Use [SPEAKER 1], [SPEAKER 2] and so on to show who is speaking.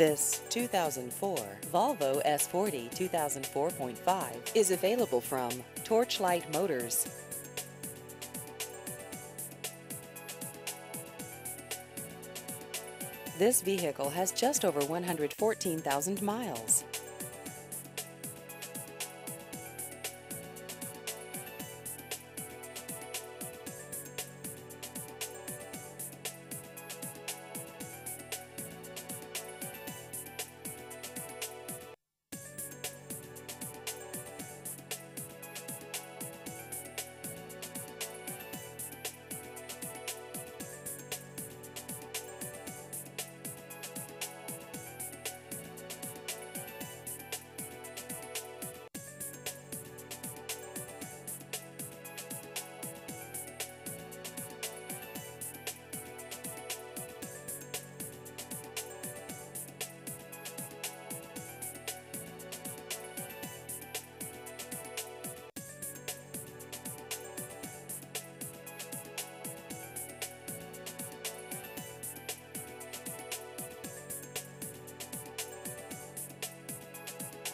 [SPEAKER 1] This 2004 Volvo S40 2004.5 is available from Torchlight Motors. This vehicle has just over 114,000 miles.